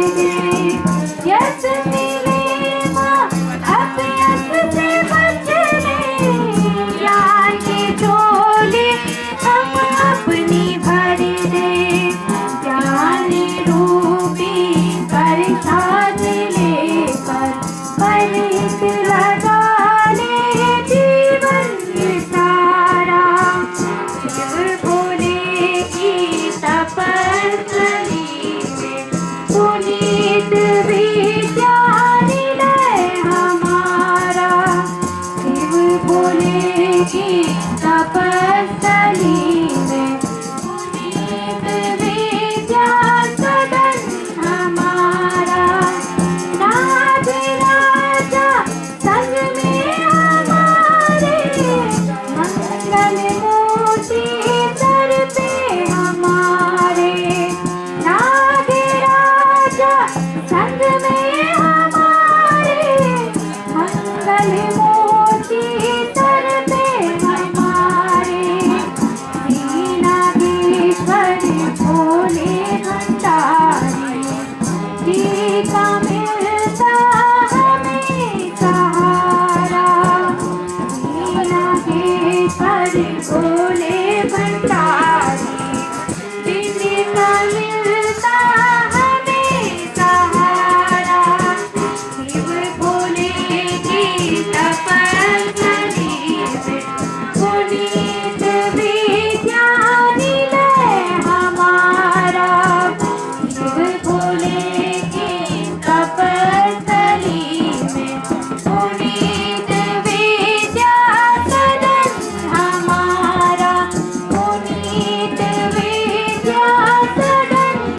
Música Música प्यार बोले बन।